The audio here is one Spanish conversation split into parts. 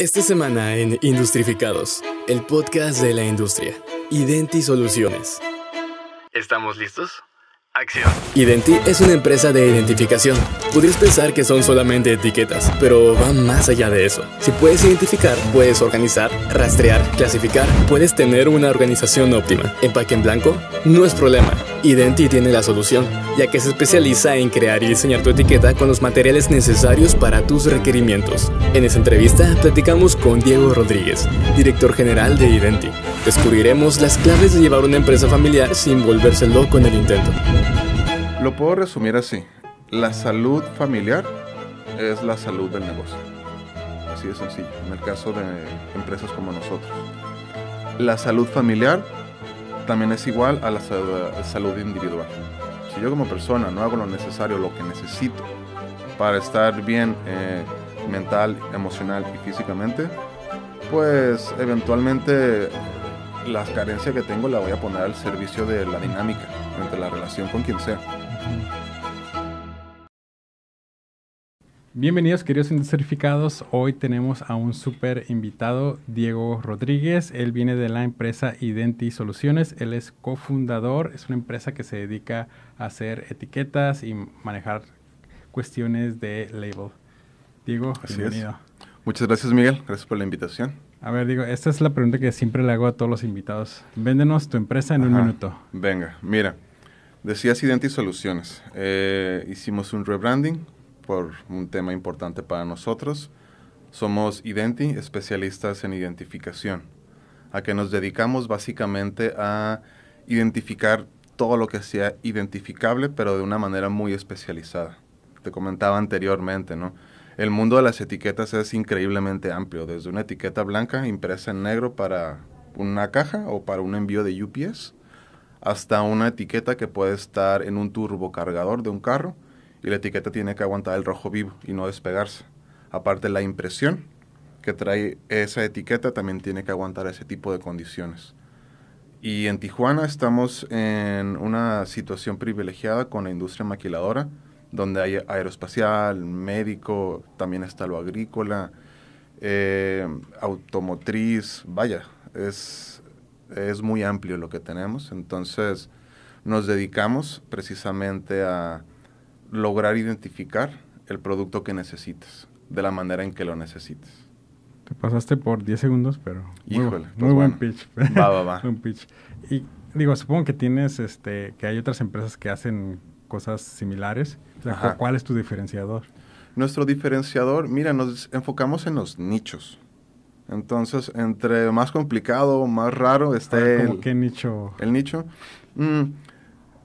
Esta semana en Industrificados, el podcast de la industria. Identi Soluciones. ¿Estamos listos? Acción. Identi es una empresa de identificación. Podrías pensar que son solamente etiquetas, pero van más allá de eso. Si puedes identificar, puedes organizar, rastrear, clasificar, puedes tener una organización óptima. Empaque en blanco no es problema. Identi tiene la solución, ya que se especializa en crear y diseñar tu etiqueta con los materiales necesarios para tus requerimientos. En esta entrevista platicamos con Diego Rodríguez, director general de Identi. Descubriremos las claves de llevar una empresa familiar sin volverse loco en el intento. Lo puedo resumir así. La salud familiar es la salud del negocio. Así de sencillo, en el caso de empresas como nosotros. La salud familiar también es igual a la salud individual. Si yo como persona no hago lo necesario, lo que necesito para estar bien eh, mental, emocional y físicamente, pues eventualmente las carencias que tengo la voy a poner al servicio de la dinámica entre la relación con quien sea. Bienvenidos queridos industrificados. Hoy tenemos a un súper invitado, Diego Rodríguez. Él viene de la empresa Identi Soluciones. Él es cofundador. Es una empresa que se dedica a hacer etiquetas y manejar cuestiones de label. Diego, bienvenido. Muchas gracias Miguel. Gracias por la invitación. A ver, digo, esta es la pregunta que siempre le hago a todos los invitados. Véndenos tu empresa en un minuto. Venga, mira. Decías Identi Soluciones. Eh, hicimos un rebranding por un tema importante para nosotros. Somos Identi, especialistas en identificación, a que nos dedicamos básicamente a identificar todo lo que sea identificable, pero de una manera muy especializada. Te comentaba anteriormente, ¿no? El mundo de las etiquetas es increíblemente amplio, desde una etiqueta blanca impresa en negro para una caja o para un envío de UPS, hasta una etiqueta que puede estar en un turbocargador de un carro y la etiqueta tiene que aguantar el rojo vivo y no despegarse. Aparte la impresión que trae esa etiqueta también tiene que aguantar ese tipo de condiciones. Y en Tijuana estamos en una situación privilegiada con la industria maquiladora, donde hay aeroespacial, médico, también está lo agrícola, eh, automotriz, vaya, es es muy amplio lo que tenemos, entonces nos dedicamos precisamente a lograr identificar el producto que necesites, de la manera en que lo necesites. Te pasaste por 10 segundos, pero Híjole, muy, muy buen pitch. Va, va, va. un pitch. Y digo, supongo que tienes, este, que hay otras empresas que hacen cosas similares. ¿Cuál es tu diferenciador? Nuestro diferenciador, mira, nos enfocamos en los nichos. Entonces, entre más complicado, más raro esté el, qué nicho? El nicho. Mm,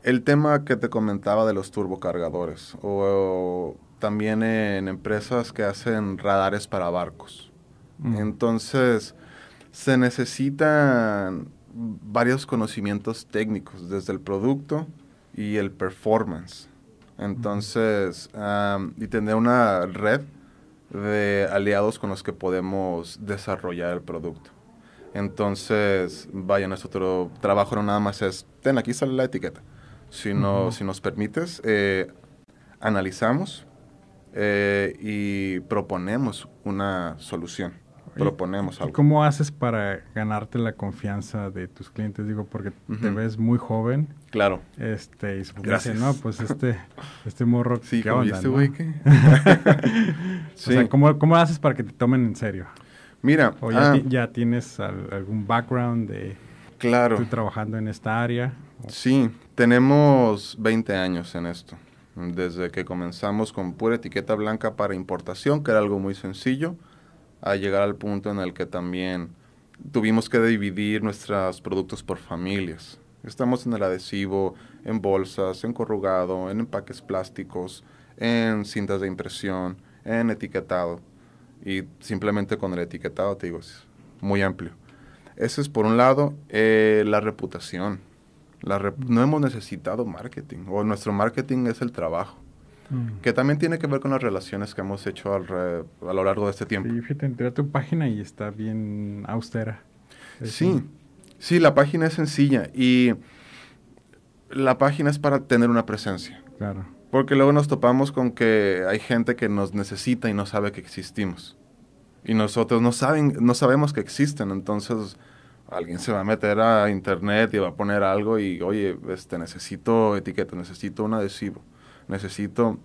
el tema que te comentaba de los turbocargadores o, también en empresas que hacen radares para barcos. Mm. Entonces, se necesitan varios conocimientos técnicos, desde el producto y el performance. Entonces, y tener una red de aliados con los que podemos desarrollar el producto. Entonces, vaya, nuestro trabajo no nada más es, ten, aquí sale la etiqueta. Si, si nos permites, eh, analizamos eh, y proponemos una solución. Proponemos algo. ¿Cómo haces para ganarte la confianza de tus clientes? Digo, porque te ves muy joven. Claro. Este, y Gracias. no, pues este, este morro, sí, ¿qué onda, este güey sí. O sea, ¿cómo, ¿cómo, haces para que te tomen en serio? Mira... ¿O ya, ah, ya tienes algún background de... Claro. Estoy trabajando en esta área. Sí, tenemos 20 años en esto. Desde que comenzamos con pura etiqueta blanca para importación, que era algo muy sencillo a llegar al punto en el que también tuvimos que dividir nuestros productos por familias. Estamos en el adhesivo, en bolsas, en corrugado, en empaques plásticos, en cintas de impresión, en etiquetado. Y simplemente con el etiquetado, te digo, es muy amplio. Ese es por un lado eh, la reputación. No hemos necesitado marketing, o nuestro marketing es el trabajo. Mm. que también tiene que ver con las relaciones que hemos hecho a lo largo de este tiempo. Sí, fíjate, entré a tu página y está bien austera. sí, sí, la página es sencilla y la página es para tener una presencia. Claro. Porque luego nos topamos con que hay gente que nos necesita y no sabe que existimos. Y nosotros no, saben, no sabemos que existen, entonces alguien se va a meter a internet y va a poner algo y, oye, este, necesito etiqueta, necesito un adhesivo, necesito...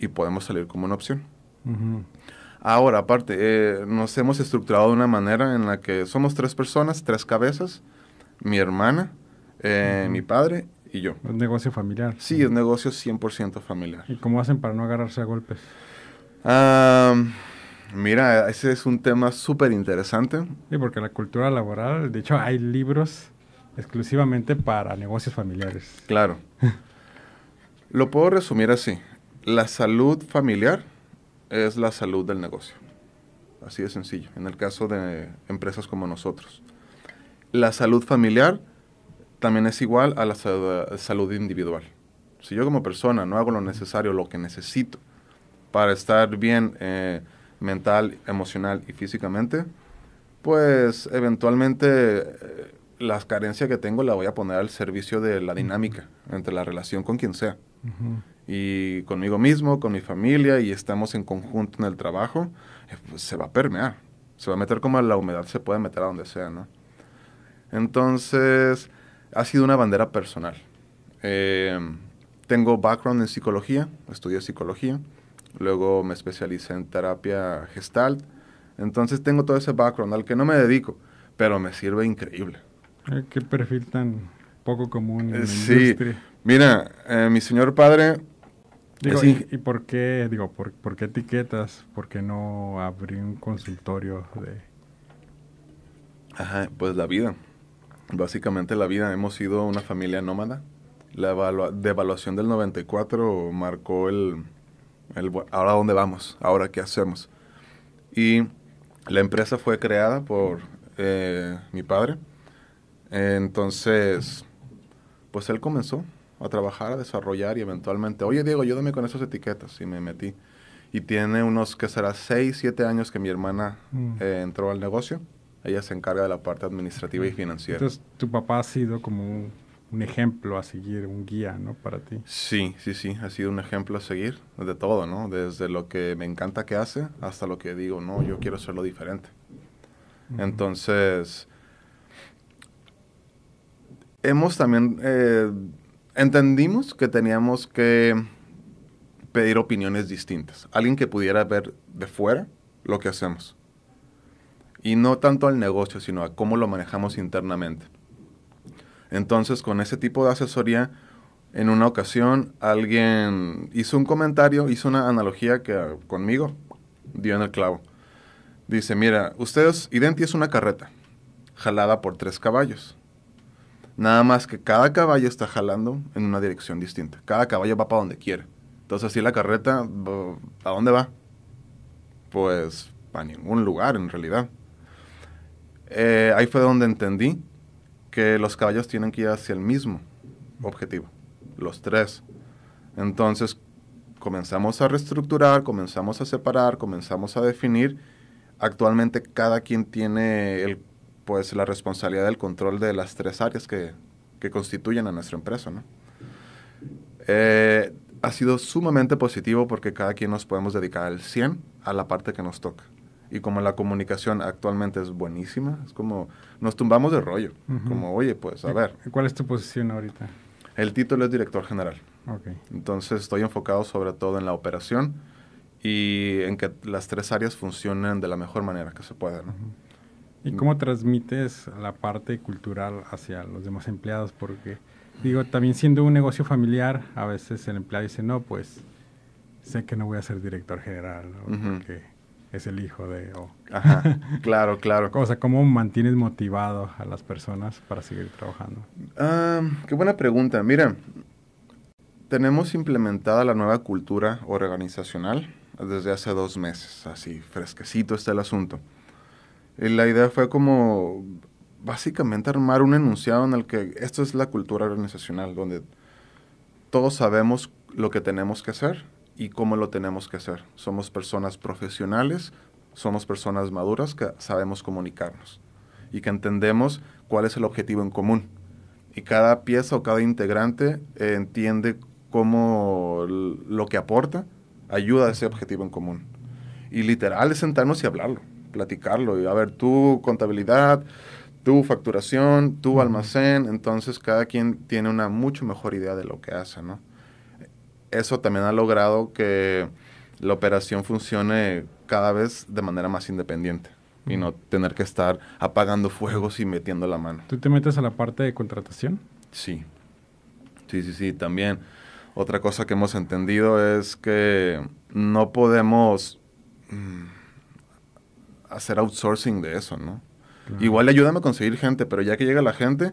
Y podemos salir como una opción. Ahora, aparte, eh, nos hemos estructurado de una manera en la que somos tres personas, tres cabezas, mi hermana, eh, mi padre y yo. ¿Es negocio familiar? Sí, es negocio 100% familiar. ¿Y cómo hacen para no agarrarse a golpes? mira, ese es un tema súper interesante. Sí, porque la cultura laboral, de hecho, hay libros exclusivamente para negocios familiares. Claro. Lo puedo resumir así. La salud familiar es la salud del negocio. Así de sencillo, en el caso de empresas como nosotros. La salud familiar también es igual a la salud individual. Si yo como persona no hago lo necesario, lo que necesito para estar bien eh, mental, emocional y físicamente, pues eventualmente eh, las carencias que tengo la voy a poner al servicio de la dinámica entre la relación con quien sea. Y conmigo mismo, con mi familia, y estamos en conjunto en el trabajo, eh, pues se va a permear. Se va a meter como la humedad se puede meter a donde sea, ¿no? Entonces, ha sido una bandera personal. Eh, tengo background en psicología, estudié psicología, luego me especialicé en terapia gestalt, entonces tengo todo ese background al que no me dedico, pero me sirve increíble. Eh, ¿Qué perfil tan poco común en la sí. Mira, eh, mi señor padre... Digo, y, por qué, digo, por, por, qué etiquetas? ¿Por qué no abrí un consultorio de...? Ajá, pues la vida. Básicamente la vida, hemos sido una familia nómada. La devaluación del 94 marcó el, el, ahora dónde vamos, ahora qué hacemos. Y la empresa fue creada por eh, mi padre. Entonces, pues él comenzó a trabajar, a desarrollar y eventualmente, oye Diego, ayúdame con esas etiquetas. Y me metí. Y tiene unos, que será, 6, 7 años que mi hermana mm. eh, entró al negocio. Ella se encarga de la parte administrativa y financiera. Entonces, tu papá ha sido como un, ejemplo a seguir, un guía, ¿no? Para ti. Sí, sí, sí, ha sido un ejemplo a seguir de todo, ¿no? Desde lo que me encanta que hace hasta lo que digo, no, yo quiero hacerlo diferente. Entonces, hemos también, eh, entendimos que teníamos que pedir opiniones distintas. Alguien que pudiera ver de fuera lo que hacemos y no tanto al negocio, sino a cómo lo manejamos internamente. Entonces, con ese tipo de asesoría, en una ocasión alguien hizo un comentario, hizo una analogía que conmigo dio en el clavo. Dice, mira, ustedes, Identi es una carreta, jalada por tres caballos. Nada más que cada caballo está jalando en una dirección distinta. Cada caballo va para donde quiere. Entonces, así la carreta, ¿a dónde va? Pues a ningún lugar en realidad. Eh, ahí fue donde entendí que los caballos tienen que ir hacia el mismo objetivo, los tres. Entonces comenzamos a reestructurar, comenzamos a separar, comenzamos a definir. Actualmente cada quien tiene el, pues, la responsabilidad del control de las tres áreas que, constituyen a nuestra empresa. Eh, ha sido sumamente positivo porque cada quien nos podemos dedicar al 100 a la parte que nos toca y como la comunicación actualmente es buenísima, es como nos tumbamos de rollo, como, oye, pues a ver. ¿Cuál es tu posición ahorita? El título es director general. Entonces estoy enfocado sobre todo en la operación y en que las tres áreas funcionen de la mejor manera que se pueda. ¿Y cómo transmites la parte cultural hacia los demás empleados? Porque, digo, también siendo un negocio familiar, a veces el empleado dice, no, pues sé que no voy a ser director general, porque es el hijo de... Ajá, claro, claro. O sea, ¿cómo mantienes motivado a las personas para seguir trabajando? Ah, qué buena pregunta. Mira, tenemos implementada la nueva cultura organizacional desde hace dos meses, así fresquecito está el asunto. Y la idea fue como básicamente armar un enunciado en el que esto es la cultura organizacional, donde todos sabemos lo que tenemos que hacer y cómo lo tenemos que hacer. Somos personas profesionales, somos personas maduras que sabemos comunicarnos y que entendemos cuál es el objetivo en común. Y cada pieza o cada integrante entiende cómo lo que aporta ayuda a ese objetivo en común. Y literal es sentarnos y hablarlo, platicarlo. Y a ver, tu contabilidad, tu facturación, tu almacén. Entonces cada quien tiene una mucho mejor idea de lo que hace, ¿no? Eso también ha logrado que la operación funcione cada vez de manera más independiente y no tener que estar apagando fuegos y metiendo la mano. ¿Tú te metes a la parte de contratación? Sí, sí, sí, sí, también. Otra cosa que hemos entendido es que no podemos mm, hacer outsourcing de eso, ¿no? Igual ayúdame a conseguir gente, pero ya que llega la gente,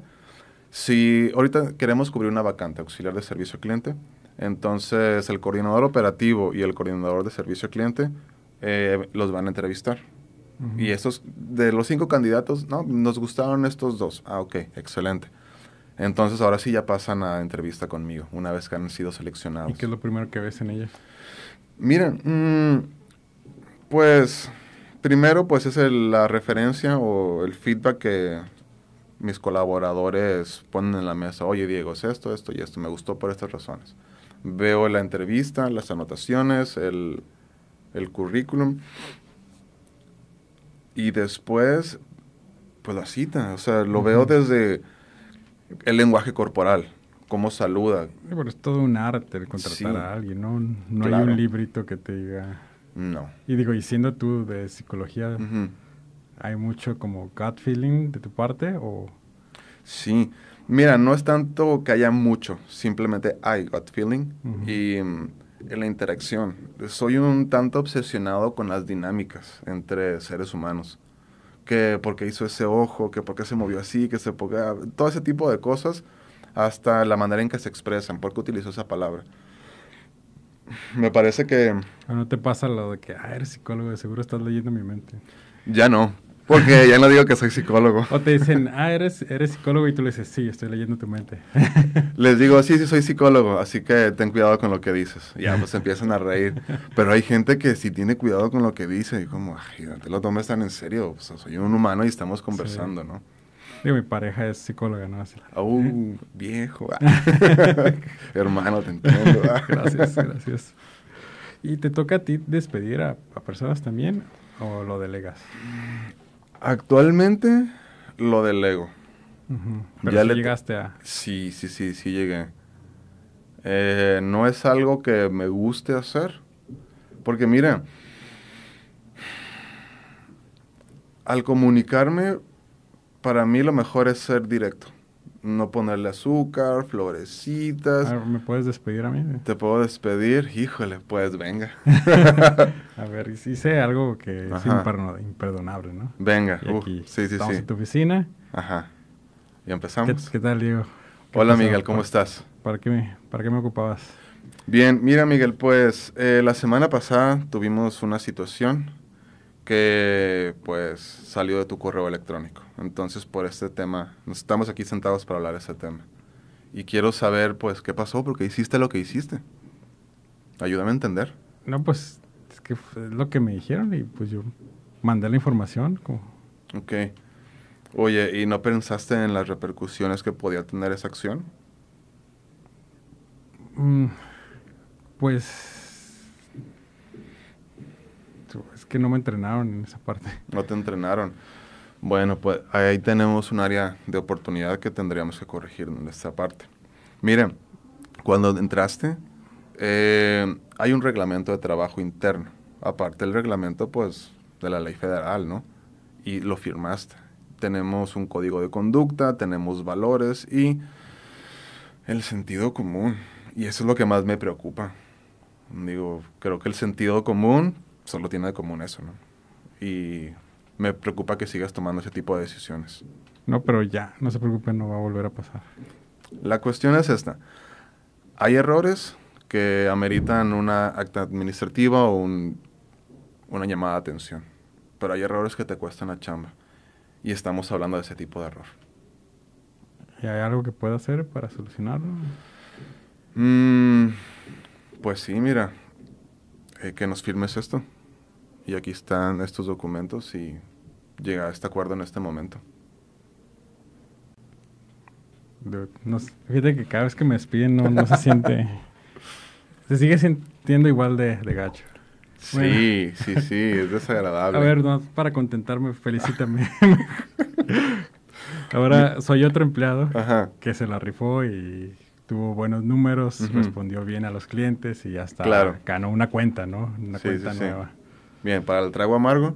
si ahorita queremos cubrir una vacante, auxiliar de servicio al cliente, entonces el coordinador operativo y el coordinador de servicio al cliente eh, los van a entrevistar. Y esos, de los cinco candidatos, no, nos gustaron estos dos. Ah, ok, excelente. Entonces ahora sí ya pasan a entrevista conmigo, una vez que han sido seleccionados. ¿Y qué es lo primero que ves en ellos? Miren, mm, pues primero pues es la referencia o el feedback que mis colaboradores ponen en la mesa. Oye Diego, es esto, esto y esto, me gustó por estas razones. Veo la entrevista, las anotaciones, el, el currículum y después, pues la cita, o sea, lo veo desde el lenguaje corporal, cómo saluda. pero es todo un arte el contratar a alguien, ¿no? No hay un librito que te diga... No. Y digo, y siendo tú de psicología, ¿hay mucho como gut feeling de tu parte o...? Sí. Mira, no es tanto que haya mucho, simplemente hay gut feeling y mm, en la interacción. Soy un tanto obsesionado con las dinámicas entre seres humanos. Que porque hizo ese ojo, que porque se movió así, que se. Todo ese tipo de cosas, hasta la manera en que se expresan, por qué utilizó esa palabra. Me parece que... ¿No te pasa lo de que, ah, eres psicólogo, de seguro estás leyendo mi mente? Ya no, porque ya no digo que soy psicólogo. O te dicen, ah, eres, eres psicólogo y tú le dices, sí, estoy leyendo tu mente. Les digo, sí, sí, soy psicólogo, así que ten cuidado con lo que dices. Ya, pues empiezan a reír. Pero hay gente que sí tiene cuidado con lo que dice y como, ay, no te lo tomes tan en serio. soy un humano y estamos conversando, ¿no? Digo, mi pareja es psicóloga, ¿no? Así. Uh, viejo. Hermano, te entiendo. gracias, gracias. ¿Y te toca a ti despedir a, a personas también o lo delegas? Actualmente lo delego. Pero ya le llegaste a... Sí, sí, sí, sí llegué. Eh, no es algo que me guste hacer. Porque mira, al comunicarme, para mí lo mejor es ser directo no ponerle azúcar, florecitas. ¿Me puedes despedir a mí? Te puedo despedir, híjole, pues venga. a ver, hice algo que es imperdonable, ¿no? Venga, uh, sí, sí, estamos en tu oficina. Ajá. Y empezamos. ¿Qué, tal, Diego? Hola, Miguel, ¿cómo estás? ¿Para qué, me, ¿Para qué me ocupabas? Bien, mira, Miguel, pues eh, la semana pasada tuvimos una situación que pues salió de tu correo electrónico. Entonces, por este tema, nos estamos aquí sentados para hablar de ese tema. Y quiero saber, pues, qué pasó, porque hiciste lo que hiciste. Ayúdame a entender. No, pues, es que es lo que me dijeron y pues yo mandé la información. Como... Ok. Oye, ¿y no pensaste en las repercusiones que podía tener esa acción? Mm, pues que no me entrenaron en esa parte. No te entrenaron. Bueno, pues ahí tenemos un área de oportunidad que tendríamos que corregir en esta parte. Miren, cuando entraste, eh, hay un reglamento de trabajo interno. Aparte del reglamento, pues, de la ley federal, ¿no? Y lo firmaste. Tenemos un código de conducta, tenemos valores y el sentido común. Y eso es lo que más me preocupa. Digo, creo que el sentido común solo tiene de común eso, ¿no? Y me preocupa que sigas tomando ese tipo de decisiones. No, pero ya, no se preocupen, no va a volver a pasar. La cuestión es esta. Hay errores que ameritan una acta administrativa o una llamada de atención, pero hay errores que te cuestan la chamba. Y estamos hablando de ese tipo de error. ¿Y hay algo que pueda hacer para solucionarlo? Mm, pues sí, mira, eh, que nos firmes esto. Y aquí están estos documentos y llega a este acuerdo en este momento. fíjate que cada vez que me despiden no, no se siente... se sigue sintiendo igual de, de gacho. Sí, sí, sí, es desagradable. A ver, no, para contentarme, felicítame. Ahora soy otro empleado que se la rifó y tuvo buenos números, respondió bien a los clientes y hasta claro. ganó una cuenta, ¿no? Una cuenta nueva. Bien, para el trago amargo.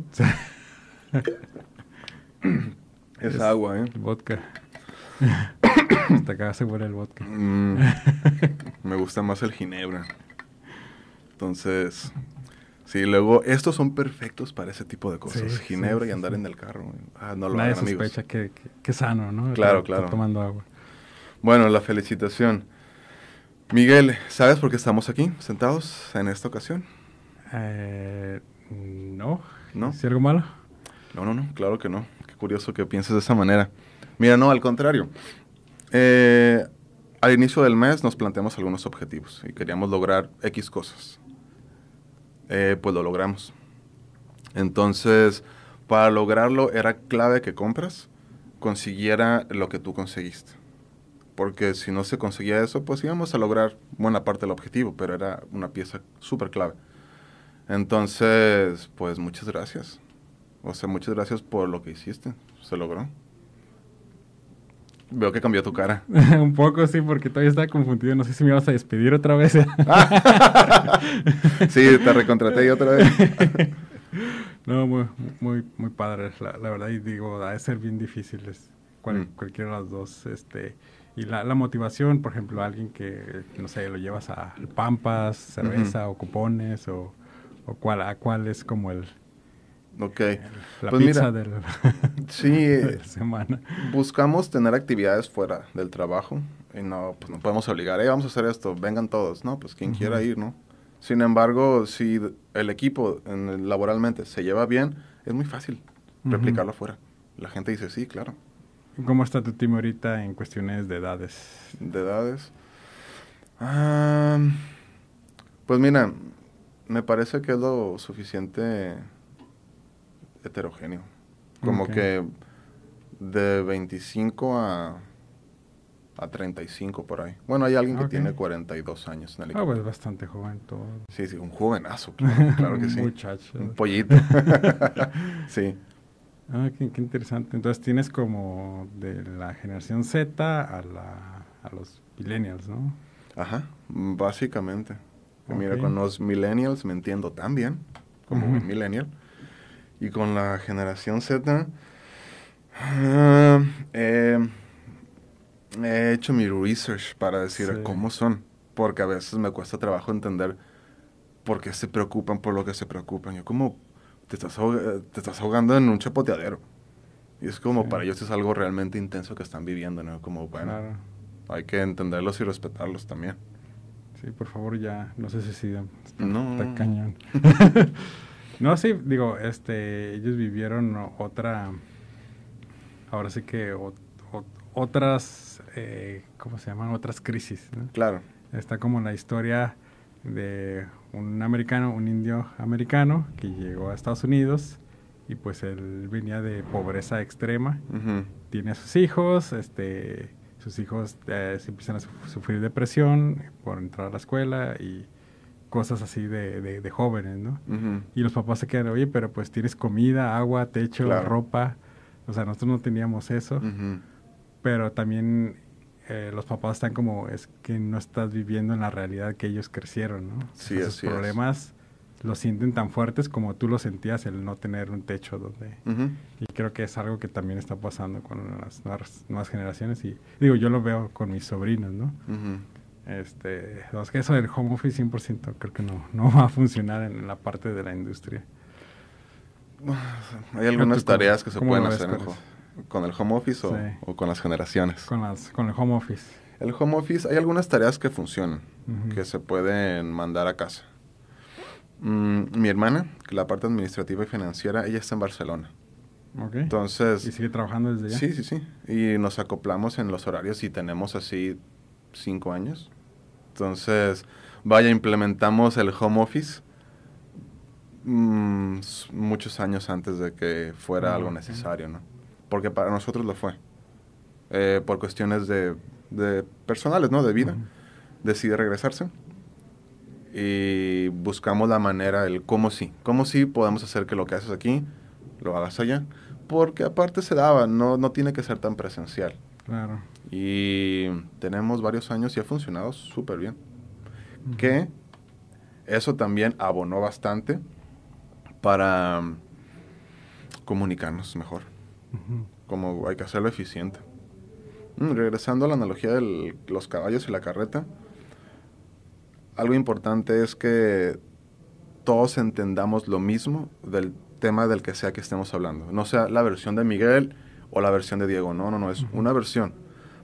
es, agua, ¿eh? Vodka. hasta acá se muere el vodka. Mm. me gusta más el ginebra. Entonces, sí, luego, estos son perfectos para ese tipo de cosas. ginebra y andar en el carro. Ah, no lo Nadie sospecha que, que, sano, ¿no? Claro, claro. tomando agua. Bueno, la felicitación. Miguel, ¿sabes por qué estamos aquí sentados en esta ocasión? Eh, no. ¿No? ¿Es algo malo? No, no, no, claro que no. Qué curioso que pienses de esa manera. Mira, no, al contrario. Eh, al inicio del mes nos planteamos algunos objetivos y queríamos lograr X cosas. Eh, pues lo logramos. Entonces, para lograrlo era clave que compras consiguiera lo que tú conseguiste porque si no se conseguía eso, pues íbamos a lograr buena parte del objetivo, pero era una pieza súper clave. Entonces, pues muchas gracias. O sea, muchas gracias por lo que hiciste. Se logró. Veo que cambió tu cara. Un poco, sí, porque todavía estaba confundido. No sé si me ibas a despedir otra vez. sí, te recontraté otra vez. no, muy, muy, muy padre, la, verdad. Y digo, ha de ser bien difícil mm. cualquiera de las dos. Este, y la, la, motivación, por ejemplo, alguien que, no sé, lo llevas a Pampas, cerveza o cupones, o, o cuál, a cuál es como el... Ok. la pues pizza de la semana. Buscamos tener actividades fuera del trabajo y no, pues no podemos obligar, vamos a hacer esto, vengan todos, ¿no? Pues quien quiera ir, ¿no? Sin embargo, si el equipo en laboralmente se lleva bien, es muy fácil replicarlo afuera. La gente dice, sí, claro. ¿Cómo está tu team ahorita en cuestiones de edades? De edades. pues mira, me parece que es lo suficiente heterogéneo. Como que de 25 a, a 35 por ahí. Bueno, hay alguien que tiene 42 años en el equipo. Ah, pues bastante joven todo. Sí, sí, un jovenazo, claro, claro que sí. Muchacho. Un pollito. sí. Ah, qué, interesante. Entonces tienes como de la generación Z a, la, a los millennials, ¿no? Ajá, básicamente. Mira, con los millennials me entiendo tan bien como un millennial. Y con la generación Z ah, he hecho mi research para decir cómo son. Porque a veces me cuesta trabajo entender por qué se preocupan por lo que se preocupan. Yo como te estás, te estás ahogando en un chapoteadero. Y es como para ellos es algo realmente intenso que están viviendo, ¿no? Como, bueno, hay que entenderlos y respetarlos también. Sí, por favor, ya no sé si no. Está cañón. no, sí, digo, este, ellos vivieron otra, ahora sí que otras, eh, ¿cómo se llaman? Otras crisis, ¿no? Claro. Está como la historia de un americano, un indio americano que llegó a Estados Unidos y pues él venía de pobreza extrema, tiene a sus hijos, este, sus hijos eh, se empiezan a sufrir depresión por entrar a la escuela y cosas así de, de, jóvenes, ¿no? Y los papás se quedan, oye, pero pues tienes comida, agua, techo, ropa, o sea, nosotros no teníamos eso, pero también eh, los papás están como, es que no estás viviendo en la realidad que ellos crecieron, ¿no? Sí, Esos problemas los sienten tan fuertes como tú lo sentías el no tener un techo donde... Y creo que es algo que también está pasando con las nuevas, generaciones y digo, yo lo veo con mis sobrinos, ¿no? Este, que eso del home office 100% creo que no, no va a funcionar en la parte de la industria. Hay algunas tareas que se pueden hacer mejor con el home office o, con las generaciones? Con, las, con el home office. El home office, hay algunas tareas que funcionan, que se pueden mandar a casa. Mm, mi hermana, que la parte administrativa y financiera, ella está en Barcelona. Okay. Entonces... ¿Y sigue trabajando desde allá? Sí, sí, sí. Y nos acoplamos en los horarios y tenemos así cinco años. Entonces, vaya, implementamos el home office mm, muchos años antes de que fuera ah, algo necesario, ¿no? porque para nosotros lo fue. Eh, por cuestiones de, de, personales, ¿no? De vida. Decide regresarse. Y buscamos la manera, el cómo sí, cómo sí podemos hacer que lo que haces aquí lo hagas allá. Porque aparte se daba, no, no tiene que ser tan presencial. Claro. Y tenemos varios años y ha funcionado súper bien. Que eso también abonó bastante para comunicarnos mejor. Como hay que hacerlo eficiente. Mm, regresando a la analogía de los caballos y la carreta, algo importante es que todos entendamos lo mismo del tema del que sea que estemos hablando. No sea la versión de Miguel o la versión de Diego. No, no, no, es una versión.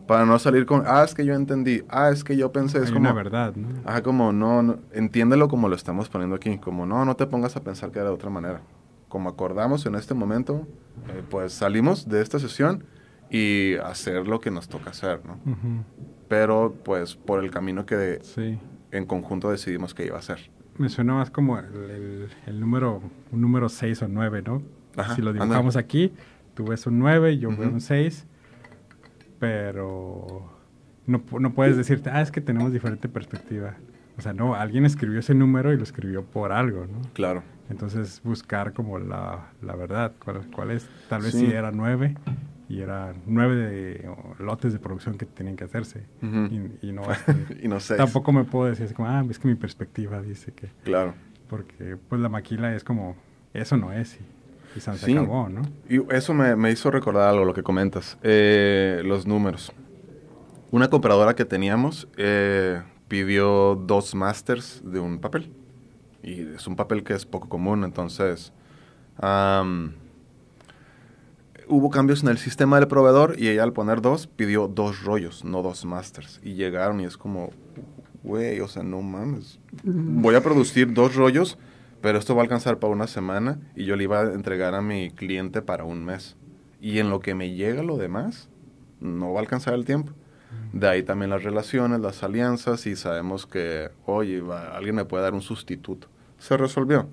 Para no salir con, ah, es que yo entendí, ah, es que yo pensé, es Hay como... una verdad, ¿no? Ajá, como no, no, entiéndelo como lo estamos poniendo aquí, como no, no te pongas a pensar que era de otra manera. Como acordamos en este momento, eh, pues salimos de esta sesión y hacer lo que nos toca hacer, ¿no? Ujú. Pero pues por el camino que Sí. En conjunto decidimos que iba a ser. Me suena más como el, el- el número, un número 6 o 9, ¿no? Ajá, si lo dibujamos aquí, tú ves un 9, yo veo un 6, pero no, no puedes decirte, ah, es que tenemos diferente perspectiva. O sea, no, alguien escribió ese número y lo escribió por algo, ¿no? Claro. Entonces, buscar como la, la verdad, cuál, cuál es, tal vez Sí. si era 9 y era 9 de, lotes de producción que tienen que hacerse. Ujú. y, y no, y no sé. tampoco me puedo decir, así como, ah, es que mi perspectiva dice que Claro. porque pues la maquila es como, eso no es, y, y se Sí. acabó, ¿no? Y eso me, me hizo recordar algo, lo que comentas. Eh, los números. Una compradora que teníamos eh, pidió dos masters de un papel. Y es un papel que es poco común, entonces... am, hubo cambios en el sistema del proveedor y ella al poner dos pidió dos rollos, no dos masters. Y llegaron y es como, güey, o sea, no mames. Voy a producir dos rollos, pero esto va a alcanzar para una semana y yo le iba a entregar a mi cliente para un mes. Y en lo que me llega lo demás, no va a alcanzar el tiempo. De ahí también las relaciones, las alianzas y sabemos que, oye, va- alguien me puede dar un sustituto. Se resolvió.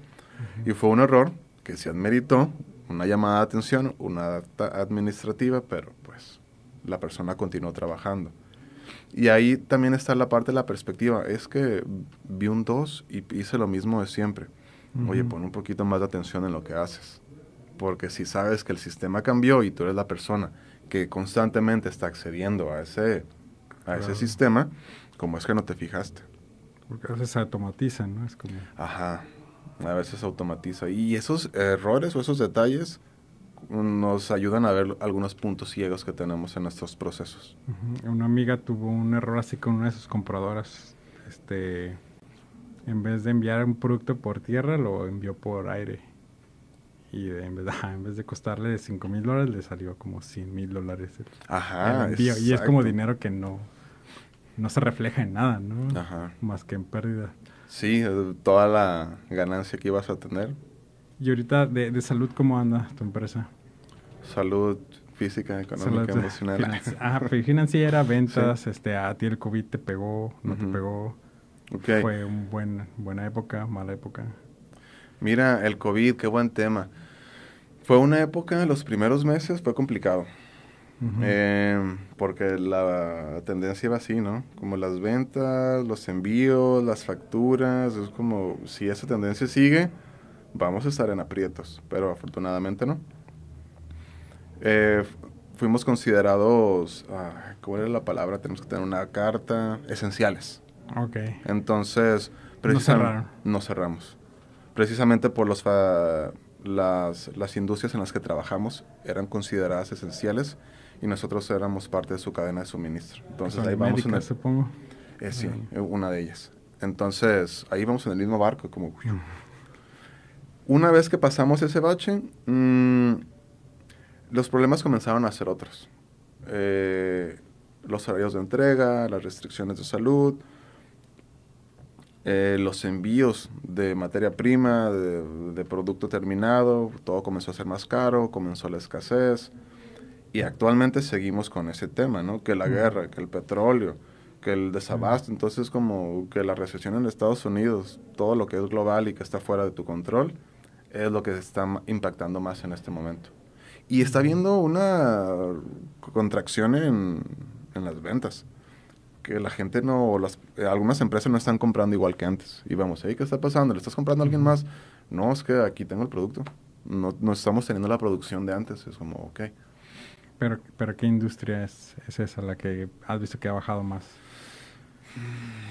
Y fue un error que se admeritó, una llamada de atención, una acta administrativa, pero pues la persona continuó trabajando. Y ahí también está la parte de la perspectiva. Es que vi un 2 y hice lo mismo de siempre. Oye, Ujú. pon un poquito más de atención en lo que haces. Porque si sabes que el sistema cambió y tú eres la persona que constantemente está accediendo a ese, a ese sistema, ¿cómo es que no te fijaste? Porque a veces se automatizan, ¿no? Es como, Ajá, a veces automatiza. Y esos errores o esos detalles nos ayudan a ver algunos puntos ciegos que tenemos en nuestros procesos. una amiga tuvo un error así con una de sus compradoras, este, en vez de enviar un producto por tierra, lo envió por aire. Y de- en, vez de, en vez de costarle 5 mil dólares, le salió como 100 mil dólares el- Ajá. el envío. Y es como dinero que no, no se refleja en nada, ¿no? Ajá. Más que en pérdida. Sí, eh, toda la ganancia que ibas a tener, Y ahorita, de, de salud, ¿cómo anda tu empresa? salud física, económica, Salud, emocional. financi- Ajá, fi- financiera, ventas, este, a ti el COVID te pegó, no te pegó. Fue una buen, buena época, mala época. Mira, el COVID, qué buen tema. Fue una época, los primeros meses fue complicado. Ujú. Eh, porque la tendencia iba así, ¿no? Como las ventas, los envíos, las facturas, es como si esa tendencia sigue, vamos a estar en aprietos, pero afortunadamente no. Eh, fu- fuimos considerados, ah, ¿cuál era la palabra? Tenemos que tener una carta, esenciales. Ok. Entonces, No precisam- cerraron. No cerramos. Precisamente por los fa- las, las industrias en las que trabajamos eran consideradas esenciales y nosotros éramos parte de su cadena de suministro. Entonces Son ahí vamos en médicas, el, supongo. eh, sí, eh, una de ellas. Entonces ahí vamos en el mismo barco, como una vez que pasamos ese bache, mm, los problemas comenzaron a ser otros. Eh, los horarios de entrega, las restricciones de salud, eh, los envíos de materia prima, de, de producto terminado, todo comenzó a ser más caro, comenzó la escasez. Y actualmente seguimos con ese tema, ¿no? Que la guerra, que el petróleo, que el desabasto. Entonces, como que la recesión en Estados Unidos, todo lo que es global y que está fuera de tu control, es lo que está impactando más en este momento. Y está habiendo una contracción en, en las ventas. que la gente no, las, eh, algunas empresas no están comprando igual que antes. Y vamos, ¿qué está pasando? ¿Le estás comprando a alguien más? No, es que aquí tengo el producto. No, no estamos teniendo la producción de antes. Es como, ok. Pero, pero ¿qué industria es, es esa la que has visto que ha bajado más?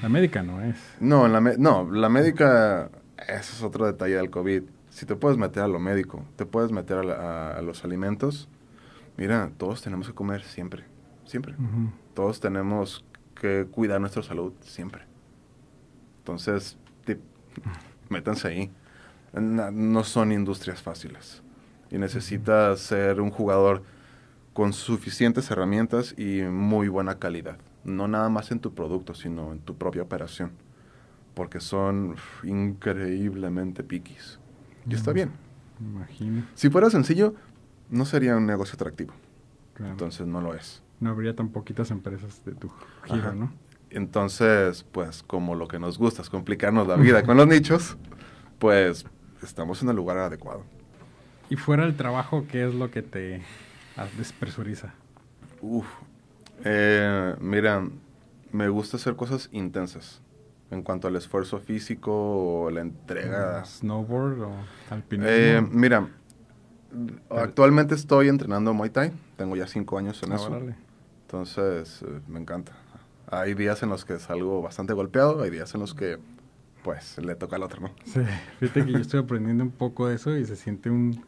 La médica no es. No, la, no, la médica, ese es otro detalle del COVID. Si te puedes meter a lo médico, te puedes meter a, los alimentos, mira, todos tenemos que comer siempre, siempre. Todos tenemos que cuidar nuestra salud siempre. Entonces, métanse ahí. No, son industrias fáciles. Y necesitas ser un jugador con suficientes herramientas y muy buena calidad. No nada más en tu producto, sino en tu propia operación. Porque son increíblemente piquis. Y está bien. Imagino. Si fuera sencillo, no sería un negocio atractivo. Entonces no lo es. No habría tan poquitas empresas de tu giro, ¿no? Entonces, pues como lo que nos gusta es complicarnos la vida con los nichos, pues estamos en el lugar adecuado. Y fuera del trabajo, ¿qué es lo que te despresuriza? Uf, eh, mira, me gusta hacer cosas intensas en cuanto al esfuerzo físico o la entrega. ¿Snowboard o alpinismo? Eh, mira, actualmente estoy entrenando Muay Thai. Tengo ya cinco años en ah, eso. Entonces, eh, me encanta. Hay días en los que salgo bastante golpeado, hay días en los que, pues, le toca al otro, ¿no? Sí, fíjate que yo estoy aprendiendo un poco de eso y se siente un,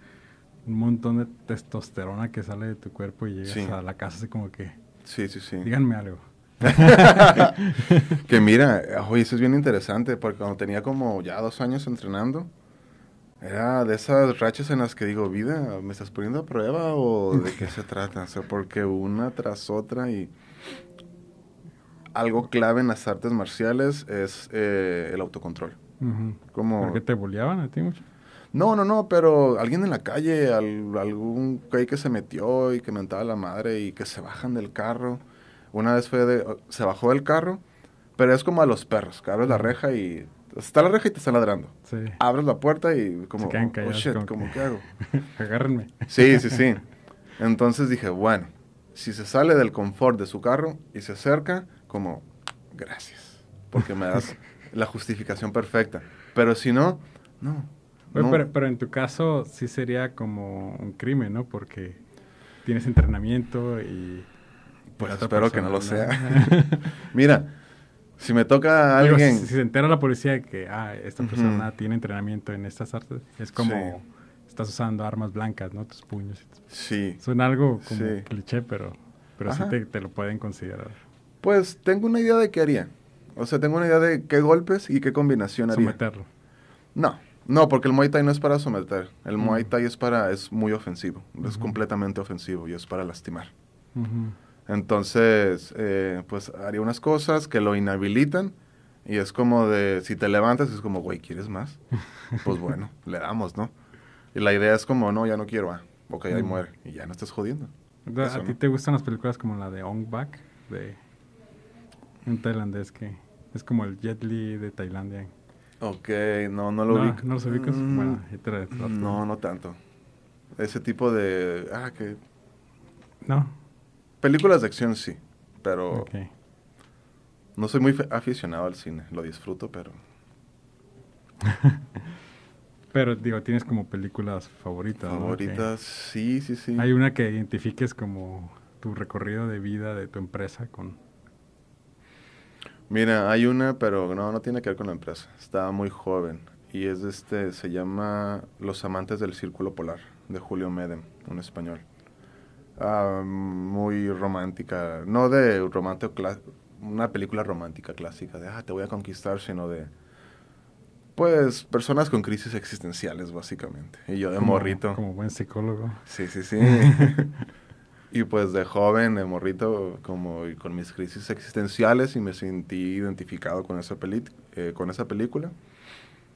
un montón de testosterona que sale de tu cuerpo y llegas a la casa así como que... Sí, sí, sí. Díganme algo. que mira, oye, eso es bien interesante, porque cuando tenía como ya dos años entrenando, era de esas rachas en las que digo, vida, ¿me estás poniendo a prueba o de qué se trata? O sea, porque una tras otra y algo clave en las artes marciales es eh, el autocontrol. como, ¿Por qué te bulleaban a ti mucho? No, no, no, pero alguien en la calle, algún güey que se metió y que mentaba a la madre y que se bajan del carro. Una vez fue de, se bajó del carro, pero es como a los perros, que abres la reja y está la reja y te está ladrando. Sí. Abres la puerta y como, oh, shit, como, ¿qué hago? Agárrenme. Sí, sí, sí. Entonces dije, bueno, si se sale del confort de su carro y se acerca, como, gracias, porque me das la justificación perfecta. Pero si no, no, pero, en tu caso sí sería como un crimen, ¿no? Porque tienes entrenamiento y... Pues espero que no lo sea. Mira, si me toca a alguien... si, se entera la policía de que, ah, esta persona tiene entrenamiento en estas artes, es como... Estás usando armas blancas, ¿no? Tus puños. Sí. Suena algo como cliché, pero, pero sí te, lo pueden considerar. Pues tengo una idea de qué haría. O sea, tengo una idea de qué golpes y qué combinación haría. Someterlo. No, no, porque el Muay Thai no es para someter. El Muay mm. Thai es para, es muy ofensivo. Es completamente ofensivo y es para lastimar. Entonces, eh, pues haría unas cosas que lo inhabilitan y es como de, si te levantas es como, güey, ¿quieres más? pues bueno, le damos, ¿no? Y la idea es como, no, ya no quiero, ah, ok, ahí muere. Y ya no estás jodiendo. ¿A ti te gustan las películas como la de Ong Bak? De un tailandés que es como el Jet Li de Tailandia. Ok, no, no lo vi. ¿No los ubicas? Mm, bueno, No, no tanto. Ese tipo de... Ah, que... No. Películas de acción sí, pero... No soy muy aficionado al cine. Lo disfruto, pero... pero, digo, tienes como películas favoritas, Favoritas, sí, sí, sí. Hay una que identifiques como tu recorrido de vida de tu empresa con Mira, hay una, pero no, no tiene que ver con la empresa. Estaba muy joven. Y es este, se llama Los amantes del círculo polar, de Julio Medem, un español. Ah, muy romántica, no de romántico, una película romántica clásica, de, ah, te voy a conquistar, sino de, pues, personas con crisis existenciales, básicamente. Y yo de morrito. Como buen psicólogo. Sí, sí, sí. Y pues de joven, de morrito, como y con mis crisis existenciales y me sentí identificado con esa, peli eh, con esa película.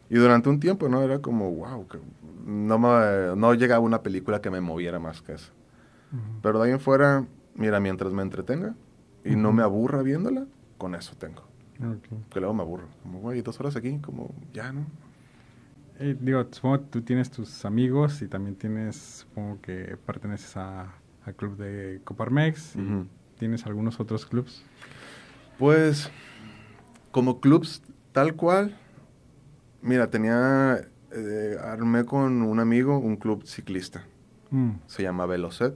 Y durante un tiempo, ¿no? Era como, wow, que no, me, no llegaba una película que me moviera más que eso. Pero de ahí en fuera, mira, mientras me entretenga y no me aburra viéndola, con eso tengo. Que luego me aburro. Como, güey, dos horas aquí, como, ya, ¿no? Eh, digo, supongo que tú tienes tus amigos y también tienes, supongo que perteneces a al club de Coparmex. ¿Tienes algunos otros clubs? Pues, como clubs tal cual, mira, tenía, eh, armé con un amigo un club ciclista. Mm. Se llama Velocet.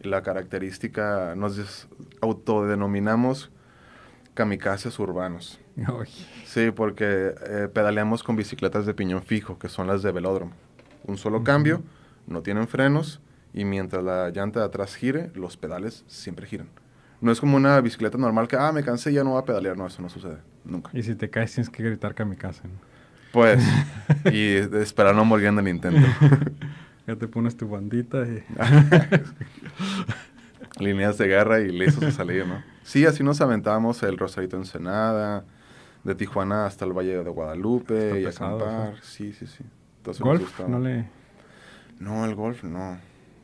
Y la característica, nos autodenominamos kamikazes urbanos. Sí, porque eh, pedaleamos con bicicletas de piñón fijo, que son las de velódromo. Un solo cambio, no tienen frenos y mientras la llanta de atrás gire, los pedales siempre giran. No es como una bicicleta normal que, ah, me cansé, ya no voy a pedalear. No, eso no sucede. Nunca. Y si te caes tienes que gritar kamikaze. ¿no? Pues, y esperar no morir en el intento. Ya te pones tu bandita y... Líneas de guerra y listos a salir, ¿no? Sí, así nos aventamos el Rosarito Ensenada, de Tijuana hasta el Valle de Guadalupe Está y pesado, acampar. Sí, sí, sí. Entonces Golf, no le... No, el golf no.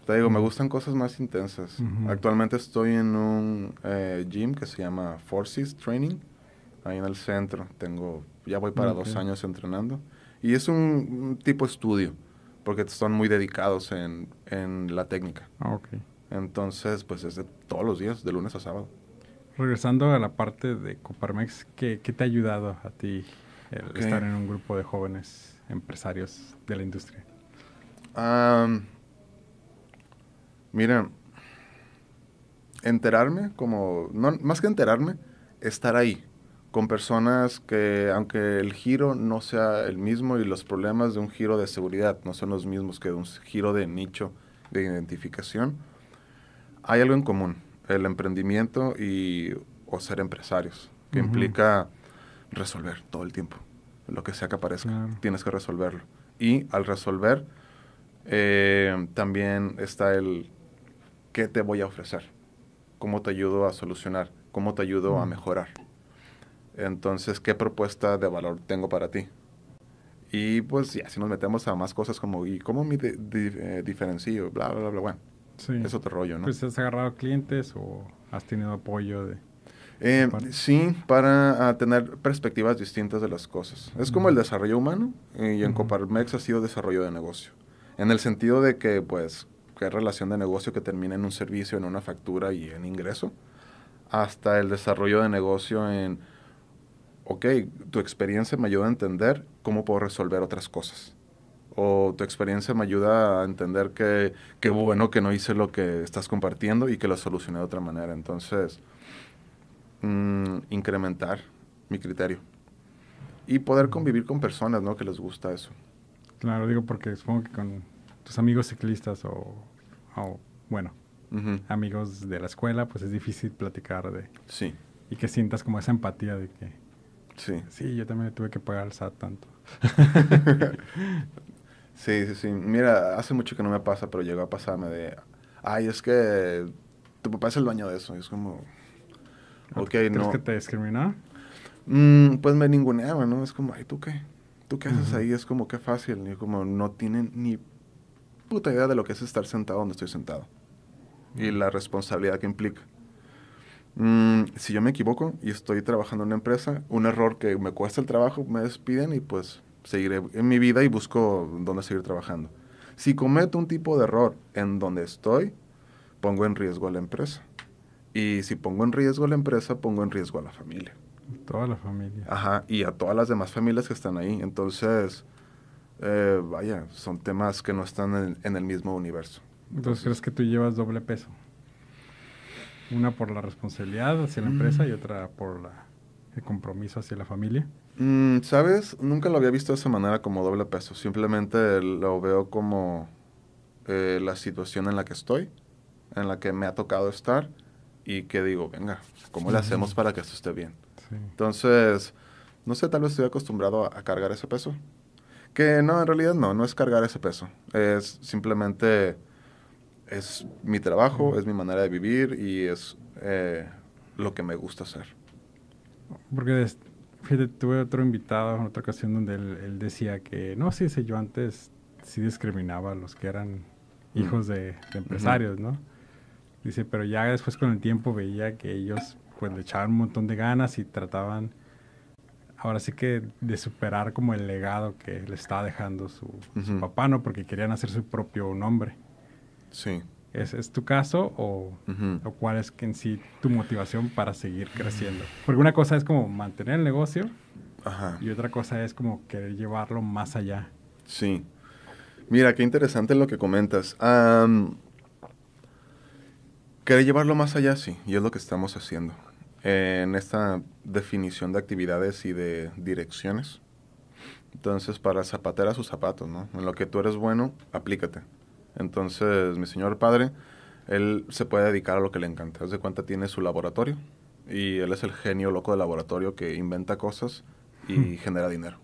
Te digo, me gustan cosas más intensas. Ujú. Actualmente estoy en un eh, gym que se llama Forces Training, ahí en el centro. Tengo, ya voy para dos Ok. años entrenando. Y es un, un tipo estudio, porque están muy dedicados en, en la técnica. Ah, ok. Entonces, pues es de todos los días, de lunes a sábado. Regresando a la parte de Coparmex, ¿qué, qué te ha ayudado a ti el Ok. estar en un grupo de jóvenes empresarios de la industria? Am, mira, enterarme, como, no, más que enterarme, estar ahí con personas que, aunque el giro no sea el mismo y los problemas de un giro de seguridad no son los mismos que de un giro de nicho de identificación, hay algo en común, el emprendimiento y o ser empresarios, que implica resolver todo el tiempo, lo que sea que aparezca, Claro. tienes que resolverlo. Y al resolver, eh, también está el qué te voy a ofrecer, cómo te ayudo a solucionar, cómo te ayudo a Mm. mejorar. Entonces, ¿qué propuesta de valor tengo para ti? Y pues ya, si nos metemos a más cosas como, ¿y cómo me di- di- eh, diferencio? Bla, bla, bla, bla. Bueno, Sí. es otro rollo, ¿no? Pues, ¿Has agarrado clientes o has tenido apoyo de...? Eh, sí, para ah, tener perspectivas distintas de las cosas. Es como el Ujú. desarrollo humano y en Ujú. Coparmex ha sido desarrollo de negocio. En el sentido de que, pues, qué relación de negocio que termina en un servicio, en una factura y en ingreso, hasta el desarrollo de negocio en, ok, tu experiencia me ayuda a entender cómo puedo resolver otras cosas. O tu experiencia me ayuda a entender que qué bueno que no hice lo que estás compartiendo y que lo solucioné de otra manera. Entonces, mm, incrementar mi criterio. Y poder convivir con personas, ¿no? Que les gusta eso. Claro, digo porque supongo que con tus amigos ciclistas o, o, bueno, amigos de la escuela, pues es difícil platicar de... Sí, Y que sientas como esa empatía de que, sí. sí, yo también le tuve que pagar el SAT tanto. Sí, sí, sí. Mira, hace mucho que no me pasa, pero llegó a pasarme de, ay, es que tu papá es el dueño de eso. Y es como, ok, ¿Crees no. que te discriminaba? Mm, pues me ninguneaba, ¿no? Es como, ay, ¿tú qué? ¿Tú qué haces ahí? Es como, qué fácil. Y como, no tienen ni puta idea de lo que es estar sentado donde estoy sentado. Y la responsabilidad que implica. Mm, si yo me equivoco y estoy trabajando en una empresa, un error que me cuesta el trabajo, me despiden y pues seguiré en mi vida y busco dónde seguir trabajando. Si cometo un tipo de error en donde estoy, pongo en riesgo a la empresa. Y si pongo en riesgo a la empresa, pongo en riesgo a la familia. Toda la familia. Ajá, y a todas las demás familias que están ahí. Entonces, eh, vaya, son temas que no están en, en el mismo universo. Entonces, ¿crees que tú llevas doble peso? Una por la responsabilidad hacia la empresa y Mm. otra por la, el compromiso hacia la familia. Mm, ¿Sabes? Nunca lo había visto de esa manera como doble peso. Simplemente lo veo como eh, la situación en la que estoy, en la que me ha tocado estar y que digo, venga, ¿cómo le hacemos para que esto esté bien? Sí. Entonces, no sé, tal vez estoy acostumbrado a, a cargar ese peso. Que no, en realidad no, no es cargar ese peso. Es simplemente, es mi trabajo, es mi manera de vivir y es eh, lo que me gusta hacer. Porque, fíjate, tuve otro invitado en otra ocasión donde él, él decía que, no, sí, sí, yo antes sí discriminaba a los que eran hijos de, de empresarios, ¿no? Dice, pero ya después con el tiempo veía que ellos pues le echaban un montón de ganas y trataban, ahora sí que de superar como el legado que le estaba dejando su, papá, ¿no? Porque querían hacer su propio nombre. Sí. ¿Es, ¿Es, tu caso o, o, cuál es en sí tu motivación para seguir creciendo? Porque una cosa es como mantener el negocio Ajá. y otra cosa es como querer llevarlo más allá. Sí. Mira, qué interesante lo que comentas. Um, querer llevarlo más allá, sí, y es lo que estamos haciendo. En esta definición de actividades y de direcciones. Entonces, para zapatera sus zapatos, ¿no? En lo que tú eres bueno, aplícate. Entonces, mi señor padre, él se puede dedicar a lo que le encanta. Haz de cuenta, tiene su laboratorio y él es el genio loco del laboratorio que inventa cosas y genera dinero.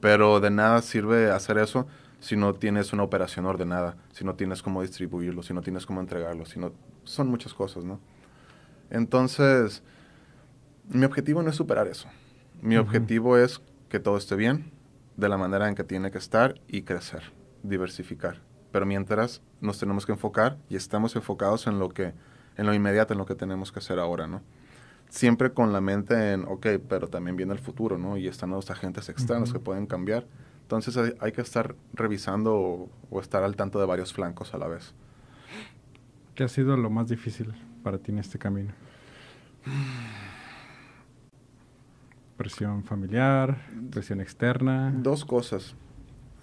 Pero de nada sirve hacer eso si no tienes una operación ordenada, si no tienes cómo distribuirlo, si no tienes cómo entregarlo, si no... Son muchas cosas, ¿no? Entonces, mi objetivo no es superar eso. Mi objetivo es que todo esté bien, de la manera en que tiene que estar y crecer, diversificar. Pero mientras nos tenemos que enfocar y estamos enfocados en lo que, en lo inmediato, en lo que tenemos que hacer ahora, ¿no? Siempre con la mente en, ok, pero también viene el futuro, ¿no? Y están los agentes externos que pueden cambiar. Entonces hay, hay que estar revisando o, o, estar al tanto de varios flancos a la vez. ¿Qué ha sido lo más difícil para ti en este camino? Presión familiar, presión externa. Dos cosas.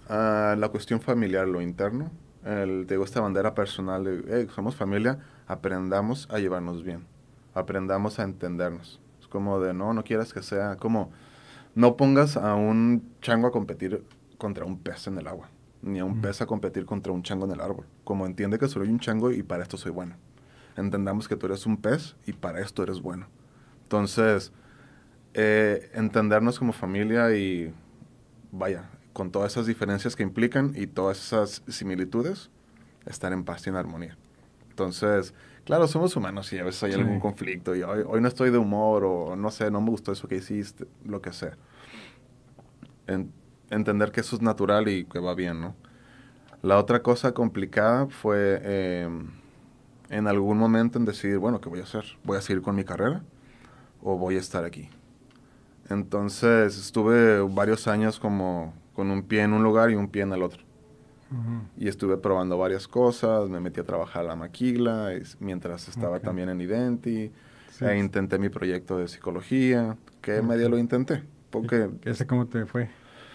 Uh, la cuestión familiar, lo interno. El, digo, esta bandera personal de, hey, somos familia, aprendamos a llevarnos bien. Aprendamos a entendernos. Es como de, no, no quieras que sea como, no pongas a un chango a competir contra un pez en el agua, ni a un mm. pez a competir contra un chango en el árbol. Como entiende que soy un chango y para esto soy bueno. Entendamos que tú eres un pez y para esto eres bueno. Entonces, eh, entendernos como familia y, vaya, con todas esas diferencias que implican y todas esas similitudes, estar en paz y en armonía. Entonces, claro, somos humanos y a veces hay sí. algún conflicto y hoy, hoy, no estoy de humor o no sé, no me gustó eso que hiciste, lo que sea. En, entender que eso es natural y que va bien, ¿no? La otra cosa complicada fue eh, en algún momento en decidir, bueno, ¿qué voy a hacer? ¿Voy a seguir con mi carrera o voy a estar aquí? Entonces estuve varios años como con un pie en un lugar y un pie en el otro. Uh -huh. Y estuve probando varias cosas, me metí a trabajar a la maquila mientras estaba okay. también en Identi, sí. e intenté mi proyecto de psicología, que okay. medio lo intenté. Porque, ¿Ese cómo te fue?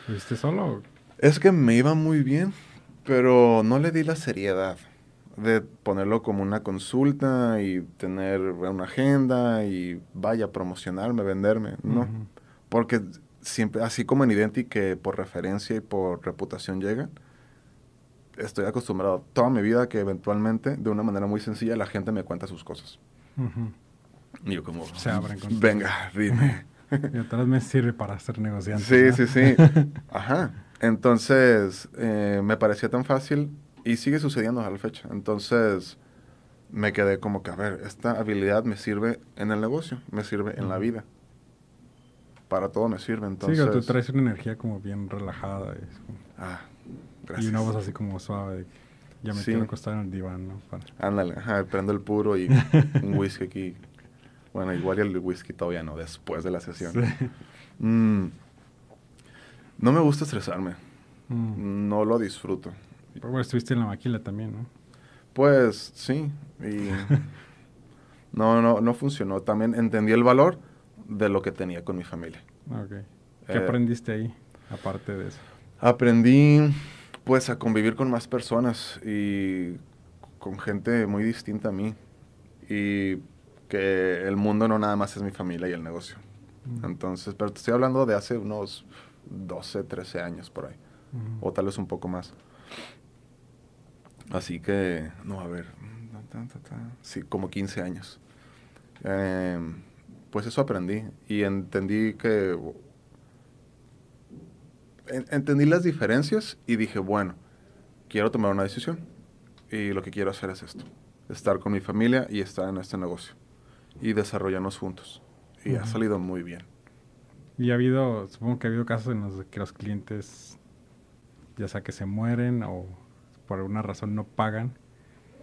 ¿Fuiste solo? Es que me iba muy bien, pero no le di la seriedad de ponerlo como una consulta y tener una agenda y vaya, promocionarme, venderme, no. Uh -huh. Porque siempre, así como en Identi, que por referencia y por reputación llegan, estoy acostumbrado toda mi vida que eventualmente, de una manera muy sencilla, la gente me cuenta sus cosas. Uh -huh. Y yo como, Se abren con venga, dime. y atrás me sirve para ser negociante. Sí, ¿no? sí, sí. Ajá. Entonces, eh, me parecía tan fácil y sigue sucediendo a la fecha. Entonces, me quedé como que, a ver, esta habilidad me sirve en el negocio, me sirve en la vida para todo me sirve. Entonces... Sí, tú traes una energía como bien relajada. Es como... Ah, gracias. Y una voz así como suave. Ya me sí. quiero acostar en el diván, ¿no? Para... Ándale, ajá, prendo el puro y un whisky aquí. Bueno, igual el whisky todavía no, después de la sesión. Sí. Mm, no me gusta estresarme. Mm. No lo disfruto. Pero bueno, estuviste en la maquila también, ¿no? Pues sí. Y no, no, no funcionó. También entendí el valor de lo que tenía con mi familia. Okay. ¿Qué eh, aprendiste ahí, aparte de eso? Aprendí, pues, a convivir con más personas y con gente muy distinta a mí. Y que el mundo no nada más es mi familia y el negocio. Mm. Entonces, pero te estoy hablando de hace unos 12, 13 años por ahí. Mm. O tal vez un poco más. Así que, no, a ver, sí, como 15 años. Eh, pues eso aprendí y entendí que entendí las diferencias y dije, bueno, quiero tomar una decisión y lo que quiero hacer es esto, estar con mi familia y estar en este negocio y desarrollarnos juntos. Y uh -huh. ha salido muy bien. Y ha habido, supongo que ha habido casos en los que los clientes, ya sea que se mueren o por alguna razón no pagan,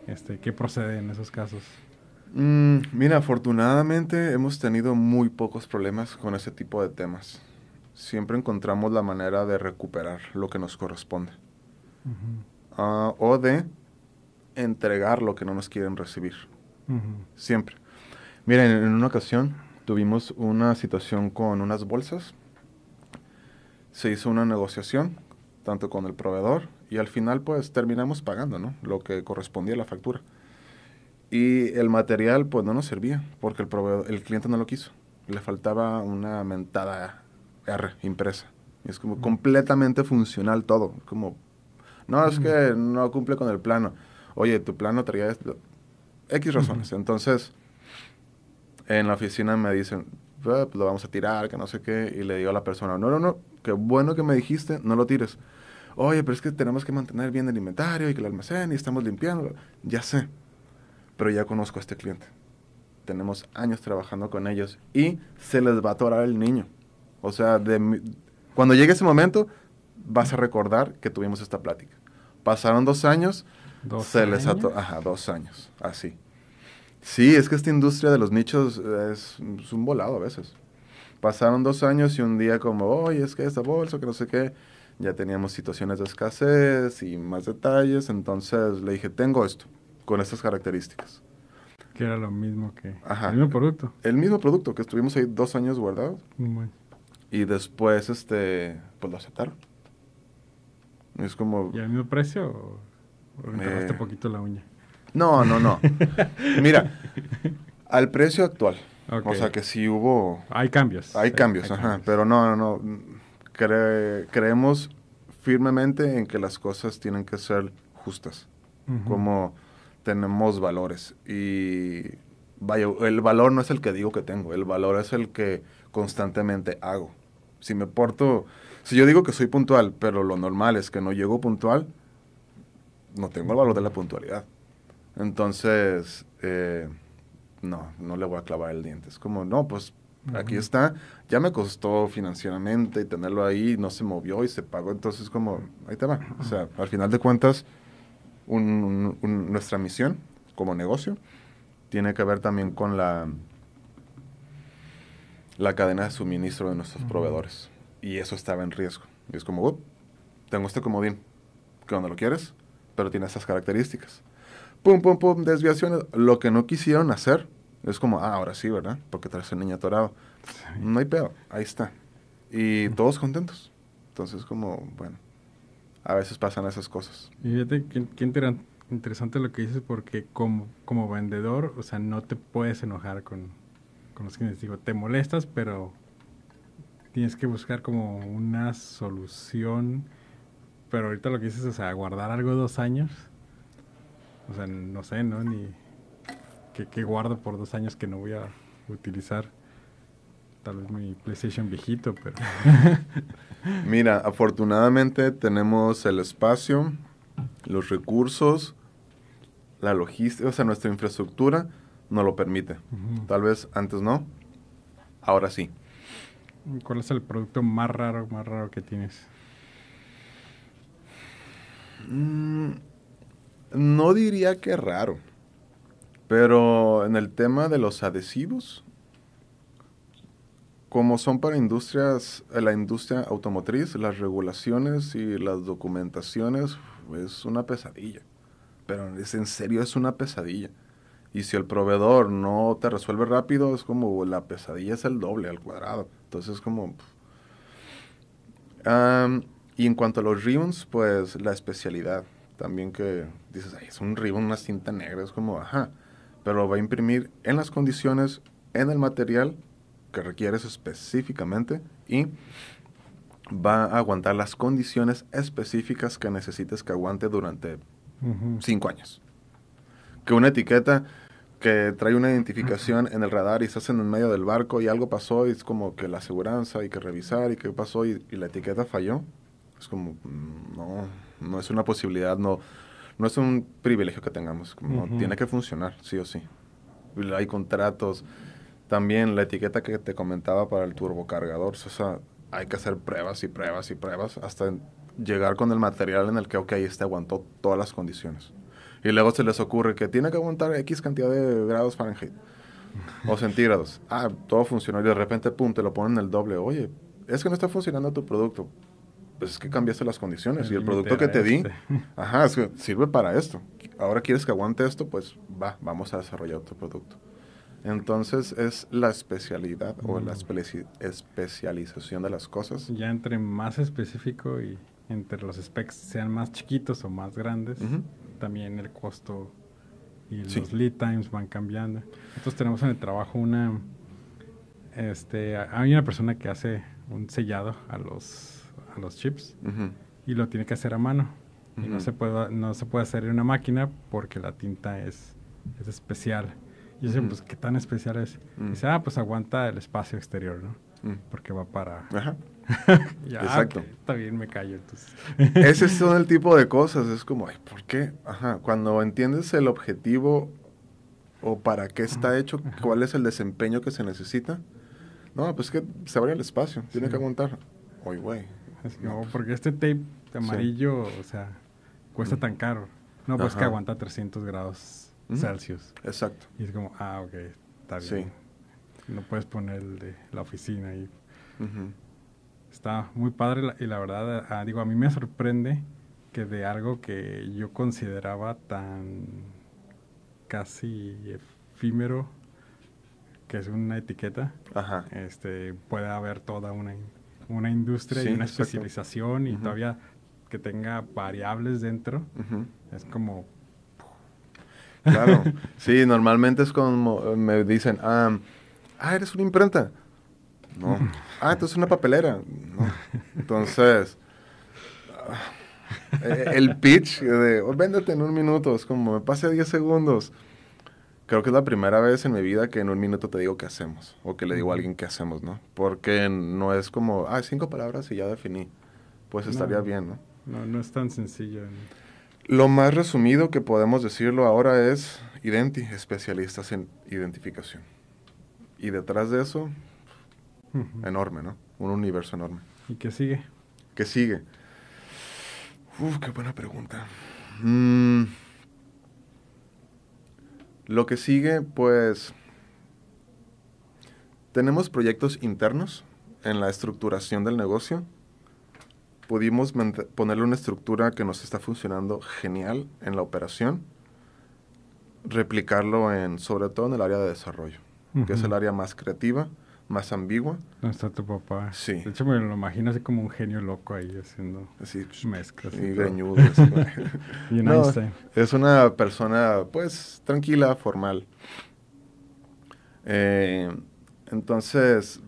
este, ¿qué procede en esos casos? Mm, mira, afortunadamente hemos tenido muy pocos problemas con ese tipo de temas. Siempre encontramos la manera de recuperar lo que nos corresponde. Uh -huh. uh, o de entregar lo que no nos quieren recibir. Siempre. Miren, en una ocasión tuvimos una situación con unas bolsas. Se hizo una negociación, tanto con el proveedor, y al final pues terminamos pagando, ¿no? Lo que correspondía a la factura. Y el material pues no nos servía, porque el, proveedor, el cliente no lo quiso. Le faltaba una mentada R impresa. Es como completamente funcional todo. Como, no, es que no cumple con el plano. Oye, tu plano traía esto. X razones. Entonces, en la oficina me dicen, ah, pues lo vamos a tirar, que no sé qué. Y le digo a la persona, no, no, no, qué bueno que me dijiste, no lo tires. Oye, pero es que tenemos que mantener bien el inventario y que el almacén y estamos limpiando. Ya sé, pero ya conozco a este cliente. Tenemos años trabajando con ellos y se les va a atorar el niño. O sea, de, cuando llegue ese momento, vas a recordar que tuvimos esta plática. Pasaron dos años, se les atoró, ajá, dos años, así. Sí, es que esta industria de los nichos es, un volado a veces. Pasaron dos años y un día como, oye, es que esta bolsa, que no sé qué, ya teníamos situaciones de escasez y más detalles, entonces le dije, tengo esto, con estas características. Que era lo mismo que el mismo producto. El mismo producto, que estuvimos ahí dos años guardados. Y después, este, pues lo aceptaron. Es como... ¿Y al mismo precio o, o poquito la uña? No, no, no. Mira, al precio actual. O sea que sí hubo... Hay cambios. Hay, cambios, ajá. Pero no, no, no. creemos firmemente en que las cosas tienen que ser justas. Como tenemos valores. Y vaya, el valor no es el que digo que tengo. El valor es el que constantemente hago. Si me porto... Si yo digo que soy puntual, pero lo normal es que no llego puntual, no tengo el valor de la puntualidad. Entonces, eh, no, no le voy a clavar el diente. Es como, no, pues aquí está, ya me costó financieramente y tenerlo ahí, no se movió y se pagó, entonces como, ahí te va. O sea, al final de cuentas, nuestra misión como negocio tiene que ver también con la, la cadena de suministro de nuestros proveedores. Y eso estaba en riesgo. Y es como, tengo este comodín, que donde lo quieres, pero tiene estas características pum, pum, pum, desviaciones. Lo que no quisieron hacer es como, ah, ahora sí, ¿verdad? Porque traes el niño atorado. No hay pedo, ahí está. Y todos contentos. Entonces, como, bueno, a veces pasan esas cosas. Y fíjate qué, interesante lo que dices, porque como, como vendedor, o sea, no te puedes enojar con, con los clientes. Digo, te molestas, pero tienes que buscar como una solución. Pero ahorita lo que dices, o sea, guardar algo dos años o sea, no sé, ¿no? Ni que, guardo por dos años que no voy a utilizar. Tal vez mi PlayStation viejito, pero... Mira, afortunadamente tenemos el espacio, los recursos, la logística, o sea, nuestra infraestructura nos lo permite. Tal vez antes no, ahora sí. ¿Cuál es el producto más raro, más raro que tienes? Mm, no diría que raro, pero en el tema de los adhesivos, como son para industrias, eh, la industria automotriz, las regulaciones y las documentaciones es una pesadilla. Pero es en serio, es una pesadilla. Y si el proveedor no te resuelve rápido, es como la pesadilla es el doble al cuadrado. Entonces es como... y en cuanto a los ribbons, pues la especialidad también que dices, Ay, es un ribbon, una cinta negra, es como, ajá, pero va a imprimir en las condiciones, en el material que requieres específicamente y va a aguantar las condiciones específicas que necesites que aguante durante cinco años. Que una etiqueta que trae una identificación en el radar y estás en el medio del barco y algo pasó y es como que la aseguranza hay que revisar y qué pasó y la etiqueta falló. Es como, mm, no, no es una posibilidad, no, no es un privilegio que tengamos, como tiene que funcionar, sí o sí. Hay contratos, también la etiqueta que te comentaba para el turbocargador, o sea, hay que hacer pruebas y pruebas y pruebas hasta llegar con el material en el que, ok, este aguantó todas las condiciones. Y luego se les ocurre que tiene que aguantar X cantidad de grados Fahrenheit o centígrados. Ah, todo funcionó y de repente, pum, te lo ponen el doble. Oye, es que no está funcionando tu producto pues es que cambiaste las condiciones y el producto que te di, ajá, es que sirve para esto. ahora quieres que aguante esto, pues va, vamos a desarrollar otro producto. Entonces es la especialidad o la Mm. especialización de las cosas. Ya entre más específico y entre los specs sean más chiquitos o más grandes, también el costo y Sí. los lead times van cambiando. Nosotros tenemos en el trabajo una, este, hay una persona que hace un sellado a los, a los chips y lo tiene que hacer a mano. Y no se puede, no se puede hacer en una máquina porque la tinta es, es especial. Y yo dice, Ujú. pues, ¿qué tan especial es? Mm. Dice, ah, pues aguanta el espacio exterior, ¿no? Mm. Porque va para... Ajá. Y, ah, Exacto. ok, está bien, me callo entonces. Ese son el tipo de cosas. Es como, ay, ¿por qué? Ajá. Cuando entiendes el objetivo o para qué está hecho, cuál es el desempeño que se necesita. No, pues que se abre el espacio. Tiene Sí. que aguantar. Oye, güey. No, no, pues, porque este tape amarillo, o sea, cuesta Mm. tan caro. No, pues que Ajá. aguanta 300 grados Ujú. Celsius. Exacto. Y es como, ah, ok, está Sí. bien. No puedes poner el de la oficina ahí. Ujú. Está muy padre la- y la verdad, ah, digo, a mí me sorprende que de algo que yo consideraba tan casi efímero, que es una etiqueta, Ajá. este, pueda haber toda una, una industria Sí, y una exacto. especialización y Ujú. todavía que tenga variables dentro. Es como, Claro. Sí, normalmente es como eh, me dicen, ah, ah, eres una imprenta. No. Ah, entonces una papelera. No. Entonces, eh, el pitch de, oh, véndete en un minuto, es como, me pase 10 segundos. Creo que es la primera vez en mi vida que en un minuto te digo qué hacemos, o que le digo a alguien qué hacemos, ¿no? Porque no es como, ah, cinco palabras y ya definí. Pues estaría No. bien, ¿no? no, no es tan sencillo. ¿no? Lo más resumido que podemos decirlo ahora es Identi, especialistas en identificación. Y detrás de eso, enorme, ¿no? Un universo enorme. ¿Y qué sigue? ¿Qué sigue? Uf, qué buena pregunta. Mm, lo que sigue, pues, tenemos proyectos internos en la estructuración del negocio. Pudimos ponerle una estructura que nos está funcionando genial en la operación, replicarlo en, sobre todo en el área de desarrollo, que es el área más creativa, más ambigua. ¿Dónde está tu papá? Sí. De hecho, me lo imagino así como un genio loco ahí haciendo Así, mezclas. y greñudo. Y No, Einstein. Es una persona, pues, tranquila, formal. Eh, entonces,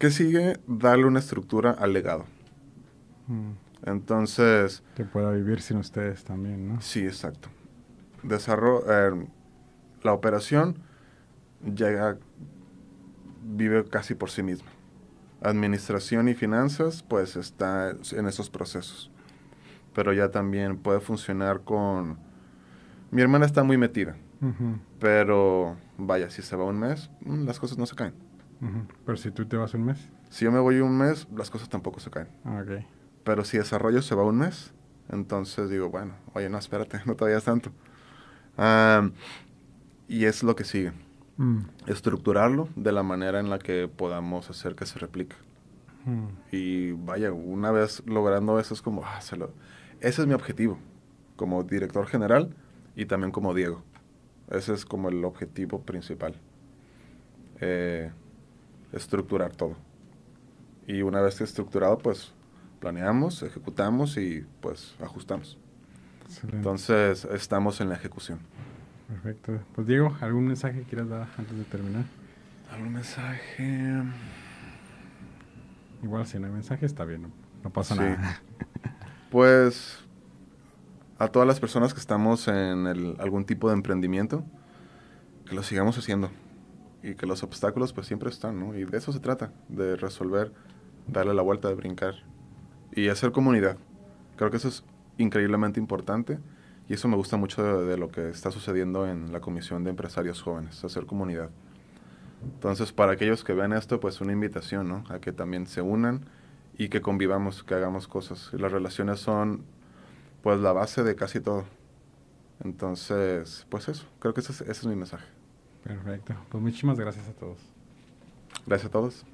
¿qué sigue? Darle una estructura al legado. Mm. Entonces, Que pueda vivir sin ustedes también, ¿no? sí, exacto. Desarro eh, la operación llega, vive casi por sí misma. Administración y finanzas, pues, está en esos procesos. Pero ya también puede funcionar con... Mi hermana está muy metida. Pero vaya, si se va un mes, mm, las cosas no se caen. Pero si tú te vas un mes. Si yo me voy un mes, las cosas tampoco se caen. Ah, ok. Pero si desarrollo se va un mes, entonces digo, bueno, oye, no, espérate, no te vayas tanto. Am, y es lo que sigue. Mm, Estructurarlo de la manera en la que podamos hacer que se replique. mm. Y vaya, una vez logrando eso es como, ah, se lo- ese es mi objetivo, como director general y también como Diego. Ese es como el objetivo principal. Eh, estructurar todo. Y una vez que estructurado, pues planeamos, ejecutamos y pues ajustamos. Excelente. Entonces estamos en la ejecución. Perfecto. Pues Diego, ¿algún mensaje que quieras dar antes de terminar? ¿Algún mensaje? Igual si no hay mensaje está bien, no, no pasa Sí. nada. Pues a todas las personas que estamos en el- algún tipo de emprendimiento, que lo sigamos haciendo y que los obstáculos pues siempre están, ¿no? Y de eso se trata, de resolver, darle la vuelta, de brincar y hacer comunidad. Creo que eso es increíblemente importante y eso me gusta mucho de, lo que está sucediendo en la Comisión de Empresarios Jóvenes, hacer comunidad. Entonces, para aquellos que vean esto, pues una invitación, ¿no? A que también se unan y que convivamos, que hagamos cosas. Las relaciones son, pues, la base de casi todo. Entonces, pues eso, creo que ese es, ese es mi mensaje. Perfecto. Pues muchísimas gracias a todos. Gracias a todos.